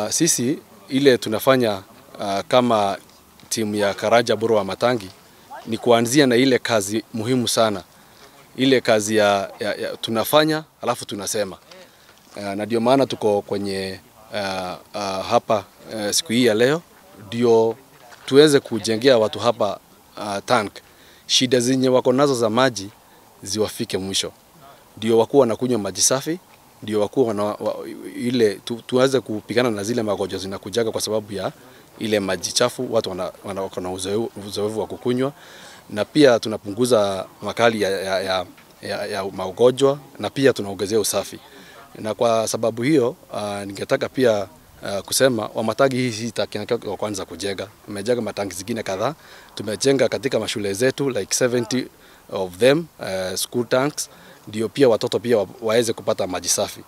Uh, sisi ile tunafanya uh, kama timu ya Karaja Boro wa Matangi ni kuanzia na ile kazi muhimu sana, ile kazi ya, ya, ya tunafanya alafu tunasema. Uh, na ndio maana tuko kwenye uh, uh, hapa uh, siku hii ya leo. Ndio tuweze kujengea watu hapa uh, tank, shida zenye wako nazo za maji ziwafike mwisho, ndio wakuwa wanakunywa maji safi ndio wakuwa na, wa, ile tu, tuanze kupigana na zile magonjwa zinakujaga kwa sababu ya ile maji chafu, watu wana, wana, wako na uzoefu wa kukunywa, na pia tunapunguza makali ya, ya, ya, ya, ya magonjwa na pia tunaongezea usafi. Na kwa sababu hiyo uh, ningetaka pia uh, kusema wamatagi hii si tanki kwanza kujenga, tumejenga matangi zingine kadhaa, tumejenga katika mashule zetu like 70 of them uh, school tanks ndio pia watoto pia waweze kupata maji safi.